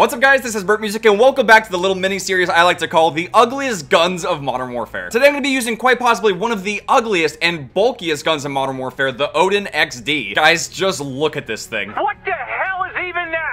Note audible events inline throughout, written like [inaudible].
What's up guys, this is Merk Music and welcome back to the little mini series I like to call the ugliest guns of Modern Warfare. Today I'm going to be using quite possibly one of the ugliest and bulkiest guns in Modern Warfare, the Oden XD. Guys, just look at this thing. What the hell?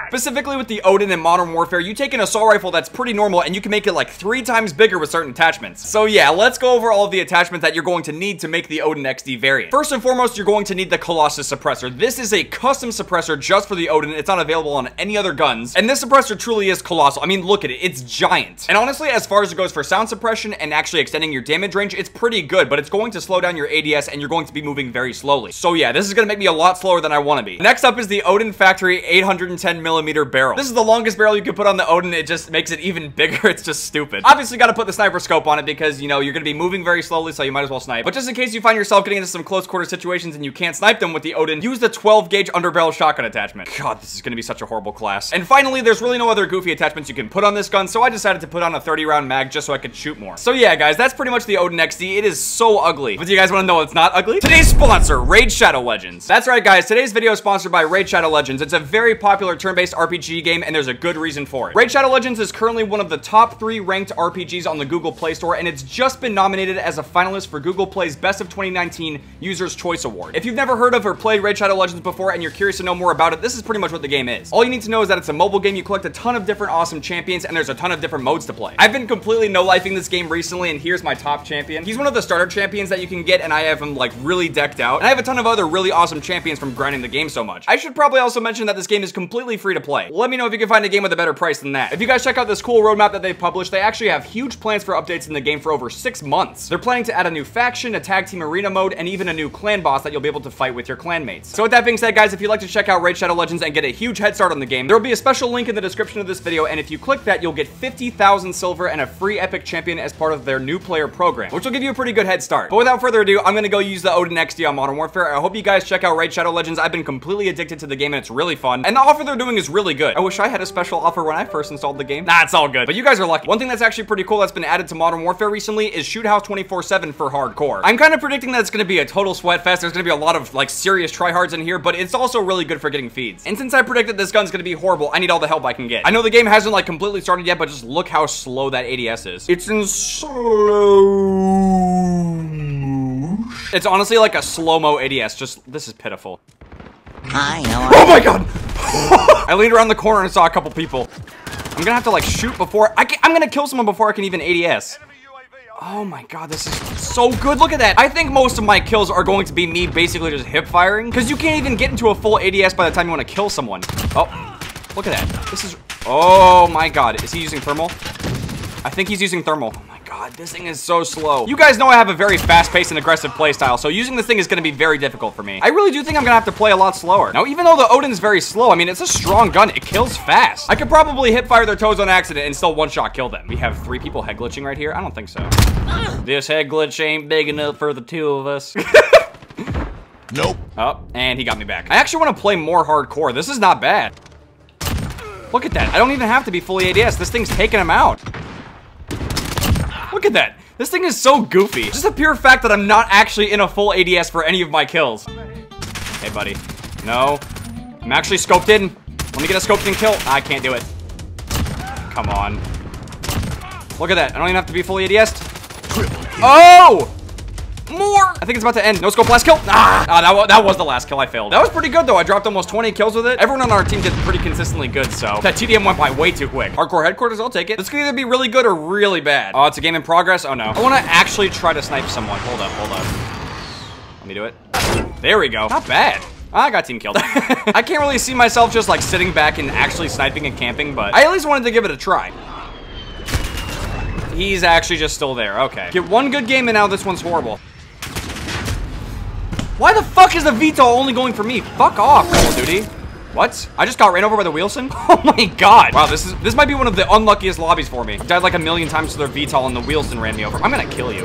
Specifically with the Oden in Modern Warfare, you take an assault rifle that's pretty normal and you can make it like three times bigger with certain attachments. So yeah, let's go over all of the attachments that you're going to need to make the Oden XD variant. First and foremost, you're going to need the Colossus suppressor. This is a custom suppressor just for the Oden. It's not available on any other guns. And this suppressor truly is colossal. I mean, look at it. It's giant. And honestly, as far as it goes for sound suppression and actually extending your damage range, it's pretty good, but it's going to slow down your ADS and you're going to be moving very slowly. So yeah, this is going to make me a lot slower than I want to be. Next up is the Oden Factory 810 millimeter barrel. This is the longest barrel you can put on the Oden. It just makes it even [laughs] bigger. It's just stupid. Obviously, got to put the sniper scope on it because, you know, you're going to be moving very slowly, so you might as well snipe. But just in case you find yourself getting into some close quarter situations and you can't snipe them with the Oden, use the 12 gauge underbarrel shotgun attachment. God, this is going to be such a horrible class. And finally, there's really no other goofy attachments you can put on this gun, so I decided to put on a 30 round mag just so I could shoot more. So yeah, guys, that's pretty much the Oden XD. It is so ugly. But do you guys want to know it's not ugly? Today's sponsor, Raid Shadow Legends. That's right, guys. Today's video is sponsored by Raid Shadow Legends. It's a very popular turn-based RPG game, and there's a good reason for it. Raid Shadow Legends is currently one of the top three ranked RPGs on the Google Play Store, and it's just been nominated as a finalist for Google Play's Best of 2019 Users Choice Award. If you've never heard of or played Raid Shadow Legends before and you're curious to know more about it, this is pretty much what the game is. All you need to know is that it's a mobile game, you collect a ton of different awesome champions, and there's a ton of different modes to play. I've been completely no-lifing this game recently, and here's my top champion. He's one of the starter champions that you can get, and I have him like really decked out. And I have a ton of other really awesome champions from grinding the game so much. I should probably also mention that this game is completely free to play. Let me know if you can find a game with a better price than that. If you guys check out this cool roadmap that they've published, they actually have huge plans for updates in the game for over six months. They're planning to add a new faction, a tag team arena mode, and even a new clan boss that you'll be able to fight with your clanmates. So with that being said, guys, if you'd like to check out Raid Shadow Legends and get a huge head start on the game, there will be a special link in the description of this video, and if you click that, you'll get 50,000 silver and a free epic champion as part of their new player program, which will give you a pretty good head start. But without further ado, I'm gonna go use the Oden XD on Modern Warfare. I hope you guys check out Raid Shadow Legends. I've been completely addicted to the game and it's really fun. And the offer they're doing is really good. I wish I had a special offer when I first installed the game. Nah, it's all good. But you guys are lucky. One thing that's actually pretty cool that's been added to Modern Warfare recently is Shoot House 24-7 for hardcore. I'm kind of predicting that it's gonna be a total sweat fest. There's gonna be a lot of like serious tryhards in here, but it's also really good for getting feeds. And since I predicted this gun's gonna be horrible, I need all the help I can get. I know the game hasn't like completely started yet, but just look how slow that ADS is. It's in slow. It's honestly like a slow-mo ADS. Just, this is pitiful. Hi, how Oh are my god! I leaned around the corner and saw a couple people. I'm gonna have to like shoot before, I I'm gonna kill someone before I can even ADS. Oh my god, this is so good. Look at that. I think most of my kills are going to be me basically just hip firing because you can't even get into a full ADS by the time you want to kill someone. Oh, look at that. This is, oh my god. Is he using thermal? I think he's using thermal. God, this thing is so slow. You guys know I have a very fast-paced and aggressive playstyle, so using this thing is going to be very difficult for me. I really do think I'm going to have to play a lot slower. Now, even though the Oden's very slow, I mean, it's a strong gun. It kills fast. I could probably hip fire their toes on accident and still one-shot kill them. We have three people head glitching right here? I don't think so. This head glitch ain't big enough for the two of us. [laughs] Nope. Oh, and he got me back. I actually want to play more hardcore. This is not bad. Look at that. I don't even have to be fully ADS. This thing's taking him out. Look at that. This thing is so goofy. Just the pure fact that I'm not actually in a full ADS for any of my kills. Hey, buddy. No. I'm actually scoped in. Let me get a scoped in kill. I can't do it. Come on. Look at that. I don't even have to be fully ADS'd. Oh! More! I think it's about to end. No scope, last kill. Ah! ah that, that was the last kill I failed. That was pretty good, though. I dropped almost 20 kills with it. Everyone on our team did pretty consistently good, so that TDM went by way too quick. Hardcore headquarters, I'll take it. This could either be really good or really bad. Oh, it's a game in progress? Oh, no. I want to actually try to snipe someone. Hold up, hold up. Let me do it. There we go. Not bad. I got team killed. [laughs] I can't really see myself just like sitting back and actually sniping and camping, but I at least wanted to give it a try. He's actually just still there. Okay. Get one good game and now this one's horrible. Why the fuck is the VTOL only going for me? Fuck off, Call of Duty. What? I just got ran over by the Wheelson? [laughs] Oh my god. Wow, this is this might be one of the unluckiest lobbies for me. I died like a million times to their VTOL and the Wheelson ran me over. I'm gonna kill you.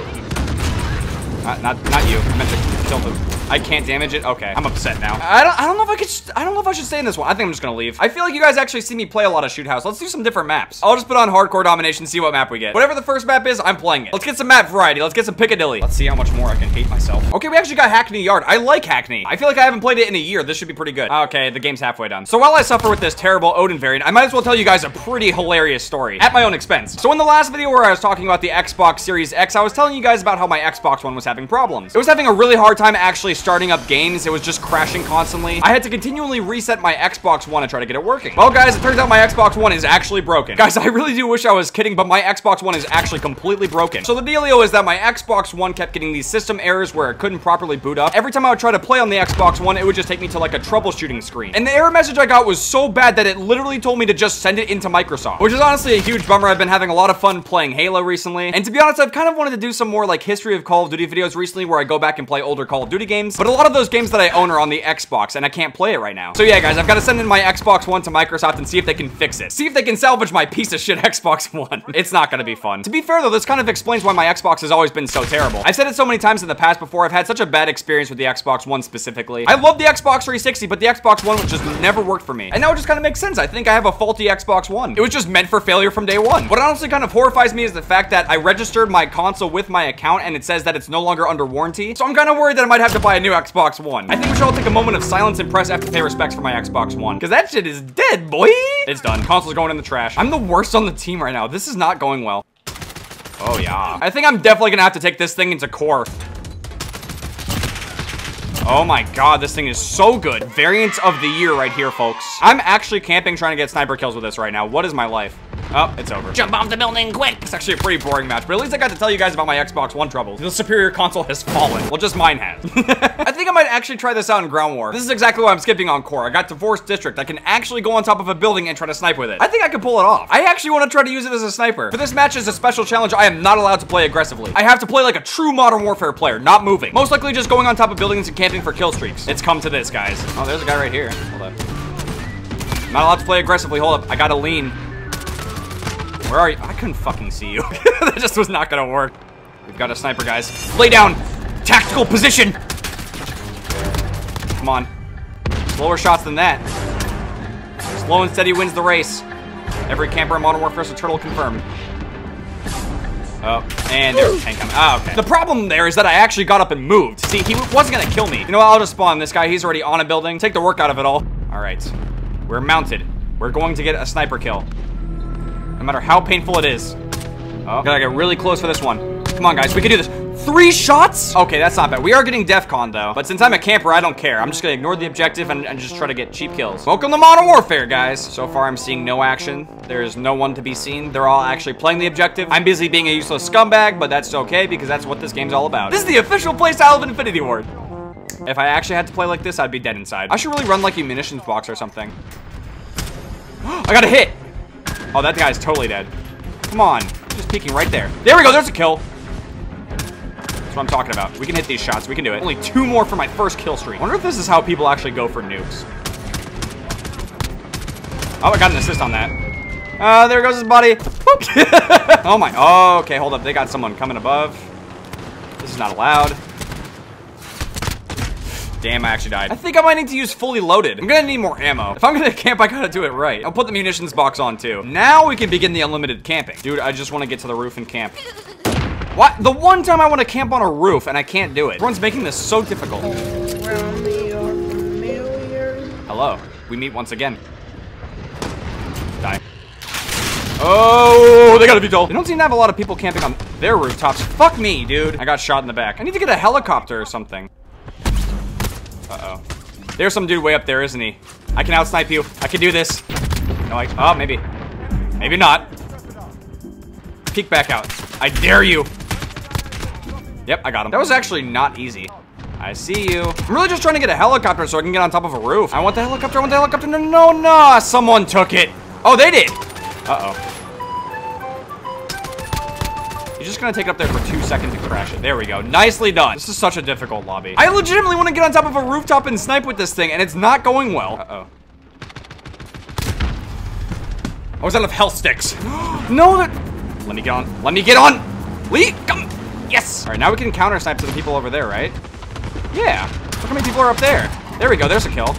Not, not, not you. I meant to kill the... I can't damage it. Okay, I'm upset now. I don't. I don't know if I could. I don't know if I should stay in this one. I think I'm just gonna leave. I feel like you guys actually see me play a lot of shoot house. Let's do some different maps. I'll just put on hardcore domination, see what map we get. Whatever the first map is, I'm playing it. Let's get some map variety. Let's get some Piccadilly. Let's see how much more I can hate myself. Okay, we actually got Hackney Yard. I like Hackney. I feel like I haven't played it in a year. This should be pretty good. Okay, the game's halfway done. So while I suffer with this terrible Oden variant, I might as well tell you guys a pretty hilarious story at my own expense. So in the last video where I was talking about the Xbox Series X, I was telling you guys about how my Xbox One was having problems. It was having a really hard time actually starting up games. It was just crashing constantly. I had to continually reset my Xbox One to try to get it working. Well, guys, it turns out my Xbox One is actually broken. Guys, [laughs] I really do wish I was kidding, but my Xbox One is actually completely broken. So the dealio is that my Xbox One kept getting these system errors where it couldn't properly boot up. Every time I would try to play on the Xbox One, it would just take me to like a troubleshooting screen. And the error message I got was so bad that it literally told me to just send it into Microsoft, which is honestly a huge bummer. I've been having a lot of fun playing Halo recently. And to be honest, I've kind of wanted to do some more like history of Call of Duty videos recently where I go back and play older Call of Duty games. But a lot of those games that I own are on the Xbox and I can't play it right now. So yeah, guys, I've got to send in my Xbox One to Microsoft and see if they can fix it. See if they can salvage my piece of shit [laughs] Xbox One. it's not gonna be fun. To be fair though, this kind of explains why my Xbox has always been so terrible. I've said it so many times in the past before, I've had such a bad experience with the Xbox One specifically. I love the Xbox 360, but the Xbox One just never worked for me. And now it just kind of makes sense. I think I have a faulty Xbox One. It was just meant for failure from day one. What honestly kind of horrifies me is the fact that I registered my console with my account and it says that it's no longer under warranty. So I'm kind of worried that I might have to buy a new Xbox One. I think we should all take a moment of silence and press F to pay respects for my Xbox One. Because that shit is dead, boy. It's done. Console's going in the trash. I'm the worst on the team right now. This is not going well. Oh, yeah. I think I'm definitely gonna have to take this thing into core. Oh my god, this thing is so good. Variant of the year right here, folks. I'm actually camping trying to get sniper kills with this right now. What is my life? Oh, it's over. Jump off the building quick. It's actually a pretty boring match, but at least I got to tell you guys about my Xbox One troubles. The superior console has fallen. Well, just mine has. [laughs] I think I might actually try this out in Ground War. This is exactly why I'm skipping on Core. I got Tavorsk District. I can actually go on top of a building and try to snipe with it. I think I can pull it off. I actually want to try to use it as a sniper. For this match is a special challenge, I am not allowed to play aggressively. I have to play like a true Modern Warfare player, not moving. Most likely just going on top of buildings and camping for kill streaks. It's come to this, guys. Oh, there's a guy right here. Hold up. I'm not allowed to play aggressively. Hold up. I gotta lean. Where are you? I couldn't fucking see you. [laughs] that just was not gonna work. We've got a sniper, guys. Lay down! Tactical position! Come on. Slower shots than that. Slow and steady wins the race. Every camper in Modern Warfare is a turtle confirmed. Oh, and there's a tank coming. Ah, okay. The problem there is that I actually got up and moved. See, he wasn't gonna kill me. You know what, I'll just spawn this guy. He's already on a building. Take the work out of it all. All right. We're mounted. We're going to get a sniper kill. No matter how painful it is. Oh, gotta get really close for this one. Come on, guys, we can do this. Three shots? Okay, that's not bad. We are getting DEFCON, though. But since I'm a camper, I don't care. I'm just gonna ignore the objective and, and just try to get cheap kills. Welcome to Modern Warfare, guys. So far, I'm seeing no action. There is no one to be seen. They're all actually playing the objective. I'm busy being a useless scumbag, but that's okay because that's what this game's all about. This is the official playstyle of Infinity Ward. If I actually had to play like this, I'd be dead inside. I should really run like a munitions box or something. [gasps] I got a hit. Oh, that guy's totally dead. Come on. Just peeking right there. There we go. There's a kill. That's what I'm talking about. We can hit these shots. We can do it. Only two more for my first kill streak. wonder if this is how people actually go for nukes. Oh, I got an assist on that. Uh, there goes his body. [laughs] oh my. Oh, okay, hold up. They got someone coming above. This is not allowed. Damn, I actually died. I think I might need to use fully loaded. I'm gonna need more ammo. If I'm gonna [laughs] camp, I gotta do it right. I'll put the munitions box on too. Now we can begin the unlimited camping. Dude, I just wanna get to the roof and camp. What? The one time I wanna camp on a roof and I can't do it. Everyone's making this so difficult. Hello. We meet once again. Die. Oh, they gotta be VTOL. They don't seem to have a lot of people camping on their rooftops. Fuck me, dude. I got shot in the back. I need to get a helicopter or something. Uh-oh. There's some dude way up there, isn't he? I can outsnipe you. I can do this. No, I, oh, maybe. Maybe not. Peek back out. I dare you. Yep, I got him. That was actually not easy. I see you. I'm really just trying to get a helicopter so I can get on top of a roof. I want the helicopter, I want the helicopter. No, no, no. Someone took it. Oh, they did. Uh-oh. He's just gonna take it up there for two seconds and crash it. There we go. Nicely done. This is such a difficult lobby. I legitimately want to get on top of a rooftop and snipe with this thing, and it's not going well. Uh-oh. I was out of health sticks. [gasps] no, that... Let me get on. Let me get on. Lee, come. Yes. All right, now we can counter snipe to the people over there, right? Yeah. Look how many people are up there. There we go. There's a kill.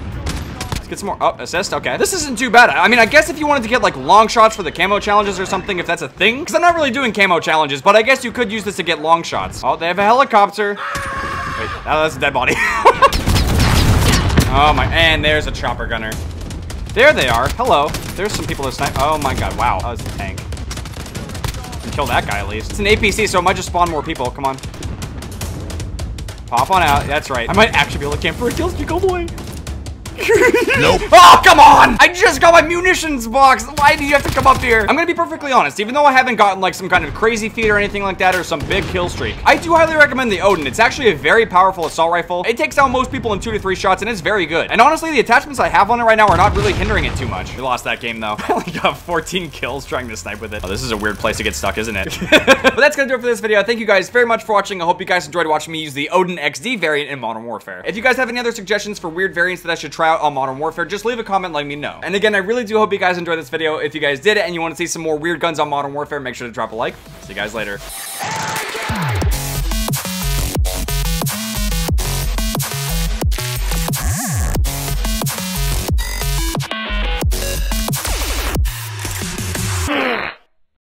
Get some more. Oh, assist. Okay. This isn't too bad. I mean, I guess if you wanted to get like long shots for the camo challenges or something, if that's a thing. Because I'm not really doing camo challenges, but I guess you could use this to get long shots. Oh, they have a helicopter. Wait, oh, that's a dead body. [laughs] oh my, and there's a chopper gunner. There they are. Hello. There's some people that snipe. Oh my god, wow. That was a tank. Kill that guy at least. It's an APC, so it might just spawn more people. Come on. Pop on out. That's right. I might actually be able to camp for a kill streak. Oh boy. Nope. Oh, come on! I just got my munitions box. Why do you have to come up here? I'm gonna be perfectly honest. Even though I haven't gotten like some kind of crazy feat or anything like that or some big kill streak, I do highly recommend the Oden. It's actually a very powerful assault rifle. It takes out most people in two to three shots and it's very good. And honestly, the attachments I have on it right now are not really hindering it too much. We lost that game though. [laughs] I only got 14 kills trying to snipe with it. Oh, this is a weird place to get stuck, isn't it? [laughs] but that's gonna do it for this video. Thank you guys very much for watching. I hope you guys enjoyed watching me use the Oden XD variant in Modern Warfare. If you guys have any other suggestions for weird variants that I should try out on Modern Warfare, just leave a comment letting me know. And again, I really do hope you guys enjoyed this video. If you guys did it and you want to see some more weird guns on Modern Warfare, make sure to drop a like. See you guys later.